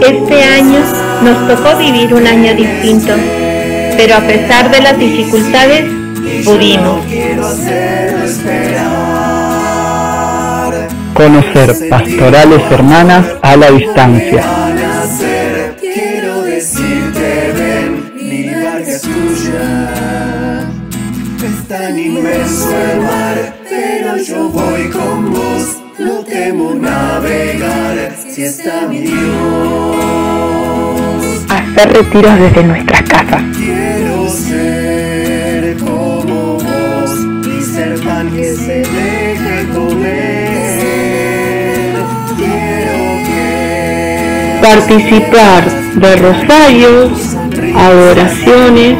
Este año nos tocó vivir un año distinto, pero a pesar de las dificultades, pudimos. Conocer pastorales hermanas a la distancia. Quiero decirte, ven, mi barca es tuya. Es tan inmenso el mar, pero yo voy con vos. No temo navegar está mi Dios. Hacer retiros desde nuestras casas. Quiero ser como vos y ser pan que se deje comer. Quiero que Participar de rosarios, adoraciones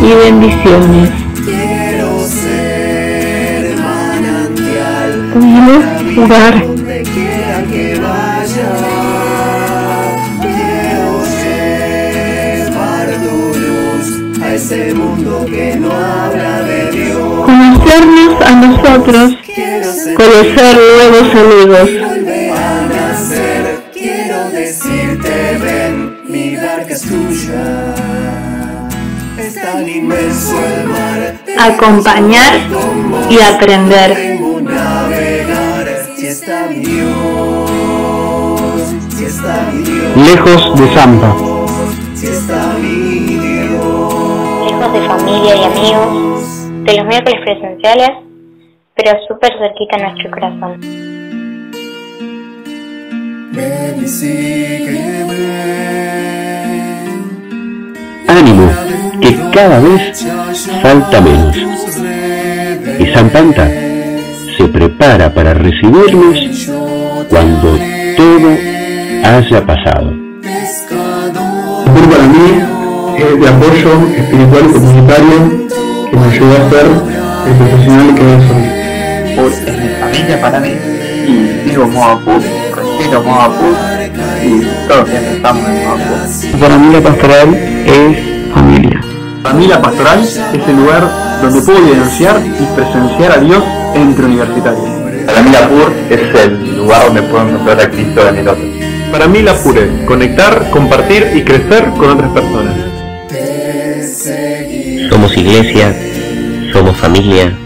y bendiciones. quiero ser manantial. Pudimos jugar, Conocernos a nosotros, conocer nuevos amigos. volver a nacer. Quiero decirte, ven, mi barca es tuya. Es tan inmenso el mar. Acompañar y aprender. Lejos de Zampa. lejos de familia y amigos, de los miércoles presenciales, pero súper cerquita a nuestro corazón. Ven y sígueme. Ánimo, que cada vez falta menos. Y Zampanta se prepara para recibirnos cuando todo haya pasado. Por para mí es de apoyo espiritual y comunitario que me ayudó a ser el profesional que hoy soy. Pur es mi familia para mí y vivo modo Pur, respiro modo Pur y todos siempre estamos en modo Pur. Para mí la pastoral es familia. Para mí la pastoral es el lugar donde puedo denunciar y presenciar a Dios entre universitarios. Para mí la PUR es el lugar donde puedo encontrar a Cristo en el otro. Para mí la PUR es conectar, compartir y crecer con otras personas. Somos iglesia, somos familia.